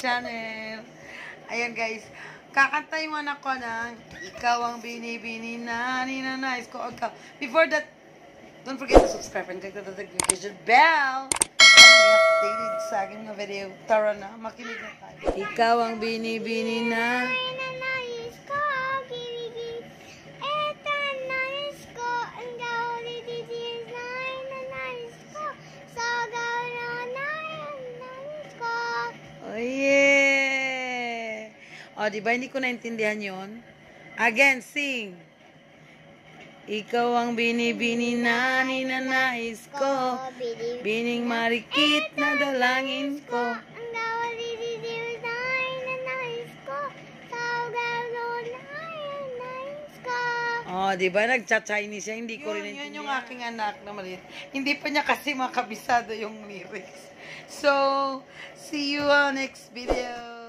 Channel. Ayan guys, kakanta yung anak ko ng Ikaw ang binibini na ninanais ko. Ikaw. Before that, don't forget to subscribe and click the notification bell. May updated sa aking mga video. Tara na, makinig na tayo. Ikaw ang binibini na O, di ba hindi ko naintindihan yon? Again, sing. Ikaw ang binibini na ninanais ko. Bining marikit na dalangin ko. Ang gauli disis na nais ko. Sa gawin na nais ko. Oh, di ba? Nagcha-Chinese siya. Hindi ko rin yun, yun yung aking anak na maliit. Hindi pa niya kasi makabisado yung lyrics. So, see you on next video.